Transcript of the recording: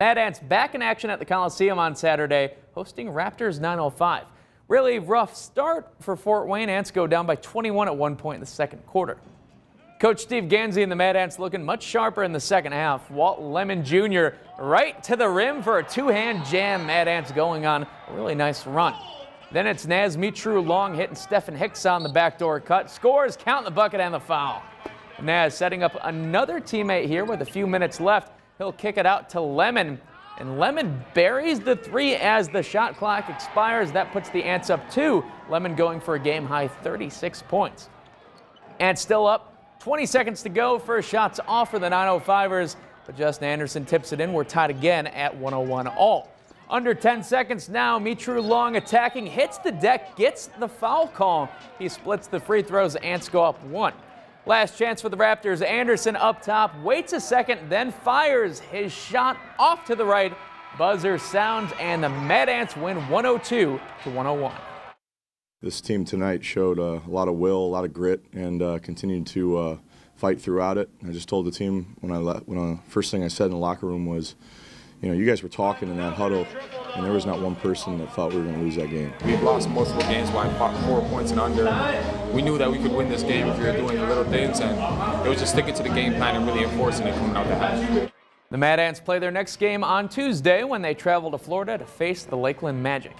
Mad Ants back in action at the Coliseum on Saturday, hosting Raptors 905. Really rough start for Fort Wayne. Ants go down by 21 at one point in the second quarter. Coach Steve Gansey and the Mad Ants looking much sharper in the second half. Walt Lemon Jr. right to the rim for a two-hand jam. Mad Ants going on a really nice run. Then it's Naz Mitrou-Long hitting Stephan Hicks on the backdoor cut. Scores, count the bucket and the foul. Naz setting up another teammate here with a few minutes left. He'll kick it out to Lemon. And Lemon buries the three as the shot clock expires. That puts the Ants up two. Lemon going for a game high 36 points. Ants still up. 20 seconds to go. First shots off for the 905ers. But Justin Anderson tips it in. We're tied again at 101 all. Under 10 seconds now, Mitrou-Long attacking, hits the deck, gets the foul call. He splits the free throws. Ants go up one. Last chance for the Raptors. Anderson up top, waits a second, then fires his shot off to the right. Buzzer sounds, and the Mad Ants win 102 to 101. This team tonight showed uh, a lot of will, a lot of grit, and uh, continued to uh, fight throughout it. I just told the team when I left, when I, first thing I said in the locker room was, you know, you guys were talking in that huddle, and there was not one person that thought we were going to lose that game. We've lost multiple games by four points and under. We knew that we could win this game if we were doing the little things, and it was just sticking to the game plan and really enforcing it coming out the house. The Mad Ants play their next game on Tuesday when they travel to Florida to face the Lakeland Magic.